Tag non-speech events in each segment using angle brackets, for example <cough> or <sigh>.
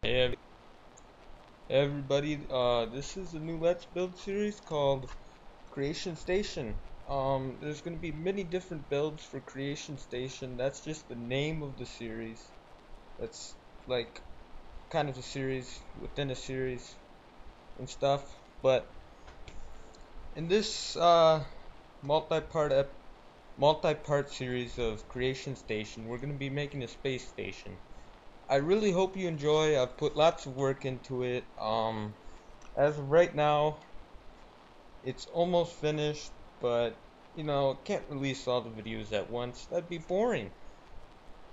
Hey everybody, uh, this is a new Let's Build series called Creation Station. Um, there's gonna be many different builds for Creation Station. That's just the name of the series. That's like kind of a series within a series and stuff. But in this uh, multi-part multi-part series of Creation Station, we're gonna be making a space station. I really hope you enjoy. I've put lots of work into it. Um, as of right now, it's almost finished, but you know, can't release all the videos at once. That'd be boring.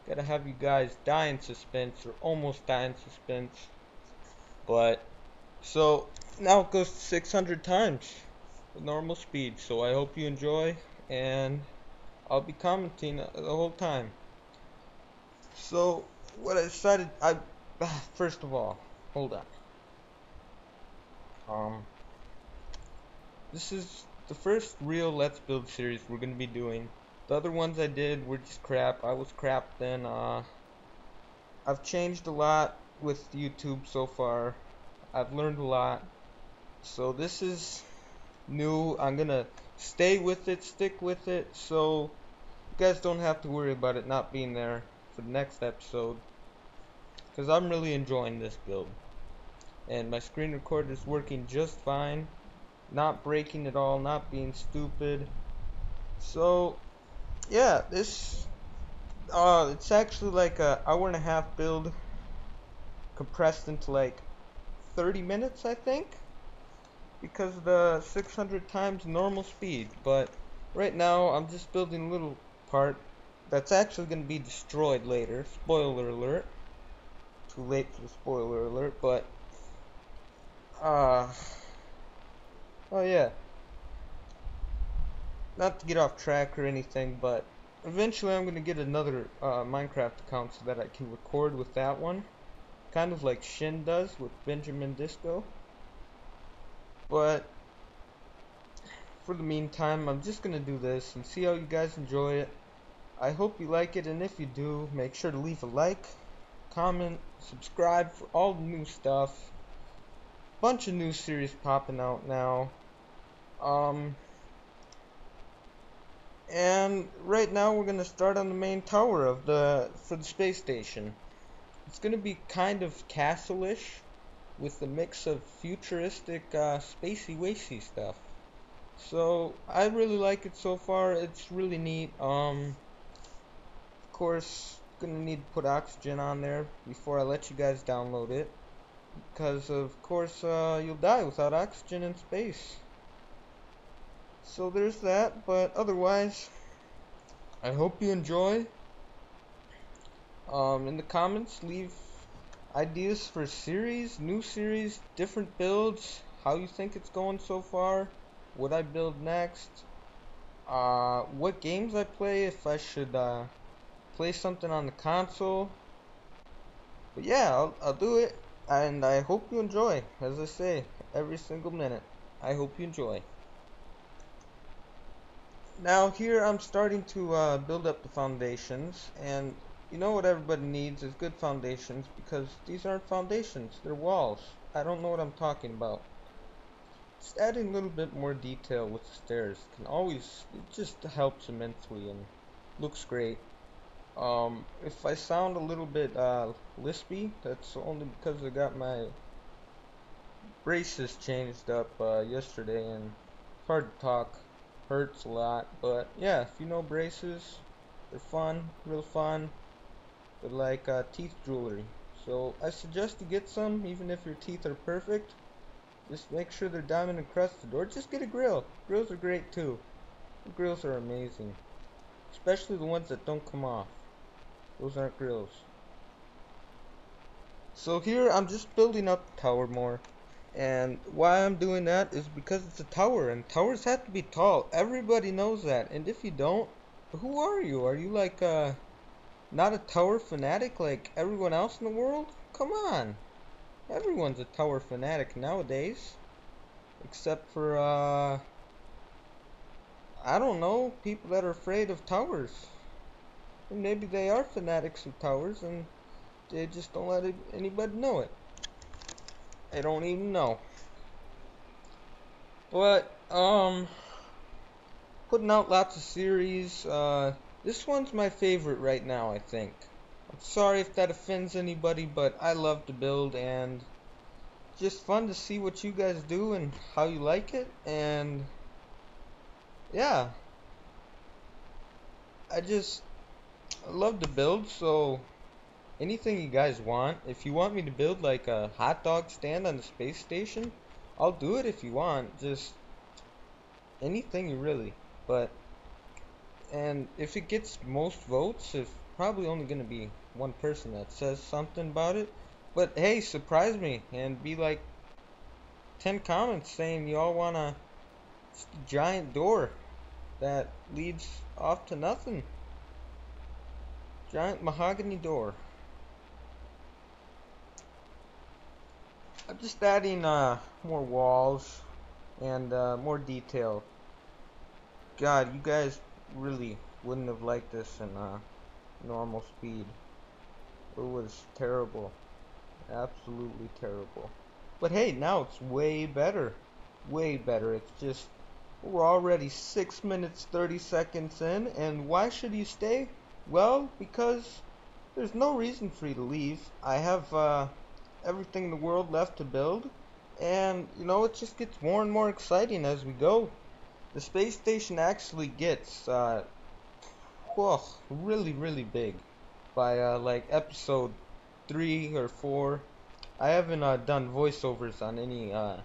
Gotta have you guys die in suspense or almost die in suspense. But so now it goes 600 times normal speed. So I hope you enjoy, and I'll be commenting the whole time. So what I decided, I <sighs> first of all, hold on. Um, this is the first real Let's Build series we're gonna be doing. The other ones I did were just crap. I was crap then. Uh, I've changed a lot with YouTube so far. I've learned a lot. So this is new. I'm gonna stay with it, stick with it, so you guys don't have to worry about it not being there for the next episode because I'm really enjoying this build and my screen recorder is working just fine not breaking at all not being stupid so yeah this uh it's actually like a hour and a half build compressed into like 30 minutes I think because the 600 times normal speed but right now I'm just building a little part that's actually going to be destroyed later. Spoiler alert. Too late for the spoiler alert, but uh oh yeah. Not to get off track or anything, but eventually I'm to get another uh, Minecraft account so that I can record with that one. Kind of like Shin does with Benjamin Disco. But for the meantime, I'm just to do this and see how you guys enjoy it. I hope you like it, and if you do, make sure to leave a like, comment, subscribe for all the new stuff. Bunch of new series popping out now. Um, and right now we're gonna start on the main tower of the for the space station. It's gonna be kind of castle-ish with a mix of futuristic, uh, spacey, wacy stuff. So I really like it so far. It's really neat. Um, of course, gonna need to put oxygen on there before I let you guys download it. Because, of course, uh, you'll die without oxygen in space. So there's that, but otherwise, I hope you enjoy. Um, in the comments, leave ideas for series, new series, different builds, how you think it's going so far, what I build next, uh, what games I play, if I should, uh, play something on the console. But yeah, I'll, I'll do it. And I hope you enjoy. As I say, every single minute. I hope you enjoy. Now here I'm starting to uh, build up the foundations. And you know what everybody needs is good foundations. Because these aren't foundations. They're walls. I don't know what I'm talking about. Just adding a little bit more detail with the stairs can always, it just helps immensely and looks great. Um, if I sound a little bit uh, lispy, that's only because I got my braces changed up uh, yesterday and hard to talk, hurts a lot. But yeah, if you know braces, they're fun, real fun. They're like uh, teeth jewelry. So I suggest you get some, even if your teeth are perfect. Just make sure they're diamond encrusted, or just get a grill. Grills are great too. The grills are amazing, especially the ones that don't come off. Those aren't grills. So here I'm just building up tower more. And why I'm doing that is because it's a tower and towers have to be tall. Everybody knows that. And if you don't, who are you? Are you like uh not a tower fanatic like everyone else in the world? Come on. Everyone's a tower fanatic nowadays. Except for uh I don't know, people that are afraid of towers maybe they are fanatics of towers and they just don't let anybody know it. They don't even know. But, um, putting out lots of series. Uh, this one's my favorite right now, I think. I'm sorry if that offends anybody, but I love to build and just fun to see what you guys do and how you like it and yeah I just I love to build so anything you guys want. If you want me to build like a hot dog stand on the space station I'll do it if you want. Just anything you really. But and if it gets most votes if probably only gonna be one person that says something about it. But hey, surprise me and be like 10 comments saying y'all want a giant door that leads off to nothing. Giant mahogany door. I'm just adding uh, more walls and uh, more detail. God, you guys really wouldn't have liked this in uh, normal speed. It was terrible. Absolutely terrible. But hey, now it's way better. Way better. It's just, we're already 6 minutes 30 seconds in, and why should you stay? Well, because there's no reason for you to leave. I have uh, everything in the world left to build, and you know, it just gets more and more exciting as we go. The space station actually gets uh, really, really big by uh, like episode three or four. I haven't uh, done voiceovers on any uh,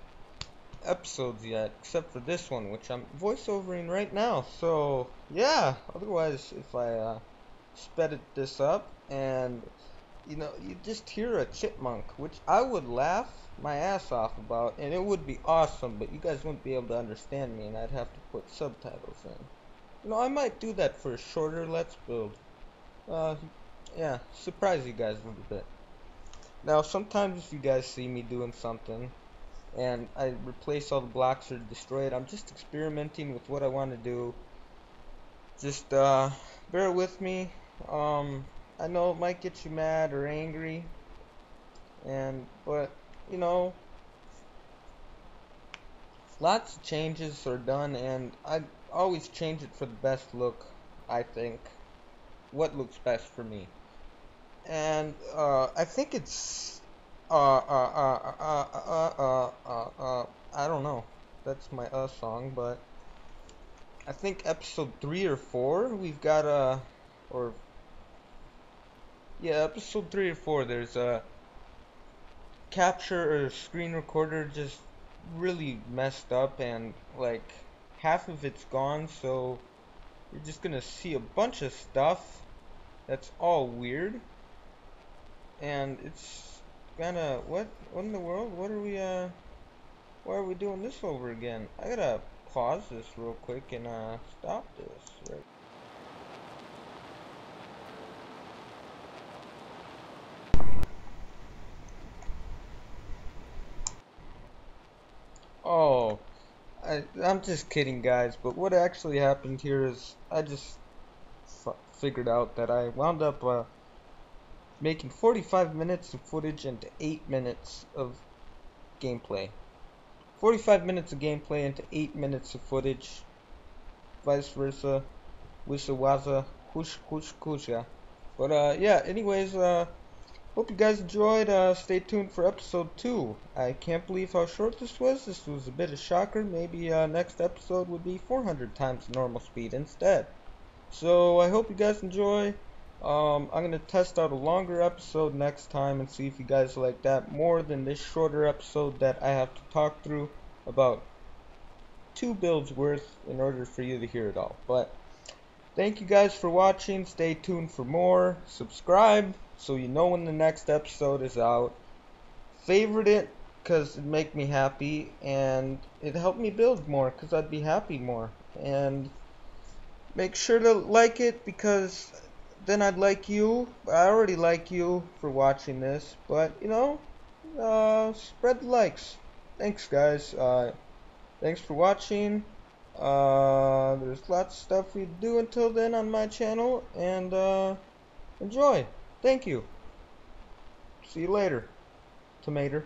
episodes yet, except for this one, which I'm voiceovering right now. So yeah. Otherwise, if I uh, sped it this up, and you know, you just hear a chipmunk, which I would laugh my ass off about, and it would be awesome. But you guys wouldn't be able to understand me, and I'd have to put subtitles in. You know, I might do that for a shorter Let's Build. Uh, yeah, surprise you guys a little bit. Now, sometimes if you guys see me doing something and I replace all the blocks or destroy it, I'm just experimenting with what I want to do. Just uh, bear with me. Um, I know it might get you mad or angry, and but you know, lots of changes are done, and I always change it for the best look. I think what looks best for me and uh, I think it's uh uh uh uh uh uh uh, uh I don't know. That's my uh song, but I think episode three or four we've got a or yeah episode three or four. There's a capture or screen recorder just really messed up and like half of it's gone so you're just gonna see a bunch of stuff that's all weird. And it's kinda what what in the world? What are we uh why are we doing this over again? I gotta pause this real quick and uh stop this right oh I, I'm just kidding guys but what actually happened here is I just figured out that I wound up uh making 45 minutes of footage into 8 minutes of gameplay. 45 minutes of gameplay into 8 minutes of footage, vice versa, wisa waza, hush hush kusha. But uh, yeah, anyways, uh, hope you guys enjoyed. Uh, stay tuned for episode 2. I can't believe how short this was. This was a bit of a shocker. Maybe uh, next episode would be 400 times normal speed instead. So I hope you guys enjoy. Um, I'm going to test out a longer episode next time and see if you guys like that more than this shorter episode that I have to talk through about two builds worth in order for you to hear it all. But thank you guys for watching. Stay tuned for more. Subscribe so you know when the next episode is out. Favorite it because it make me happy and it helped me build more because I'd be happy more. And make sure to like it because then I'd like you. I already like you for watching this, but you know, uh, spread the likes. Thanks, guys. Uh, thanks for watching. Uh, there's lots of stuff we do until then on my channel, and uh, enjoy. Thank you. See you later, tomato.